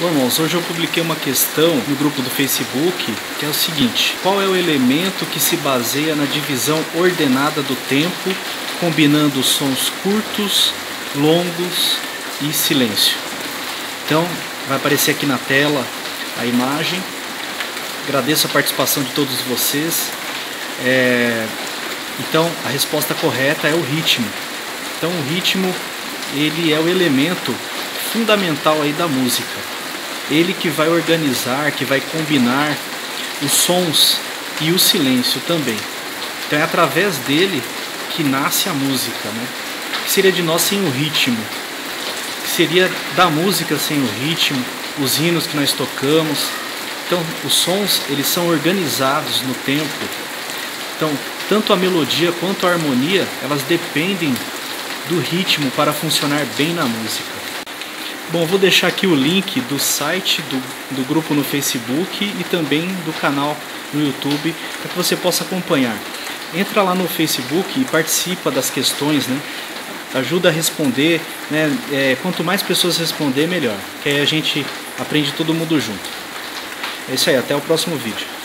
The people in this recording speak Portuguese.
Bom, irmãos, hoje eu publiquei uma questão no grupo do Facebook que é o seguinte: qual é o elemento que se baseia na divisão ordenada do tempo, combinando sons curtos, longos e silêncio? Então, vai aparecer aqui na tela a imagem. Agradeço a participação de todos vocês. É... Então, a resposta correta é o ritmo. Então, o ritmo ele é o elemento fundamental aí da música ele que vai organizar, que vai combinar os sons e o silêncio também. Então é através dele que nasce a música, né? Que seria de nós sem o ritmo? Que seria da música sem o ritmo? Os hinos que nós tocamos? Então, os sons, eles são organizados no tempo. Então, tanto a melodia quanto a harmonia, elas dependem do ritmo para funcionar bem na música. Bom, vou deixar aqui o link do site do, do grupo no Facebook e também do canal no YouTube para que você possa acompanhar. Entra lá no Facebook e participa das questões, né? Ajuda a responder, né? É, quanto mais pessoas responder, melhor. Que aí a gente aprende todo mundo junto. É isso aí, até o próximo vídeo.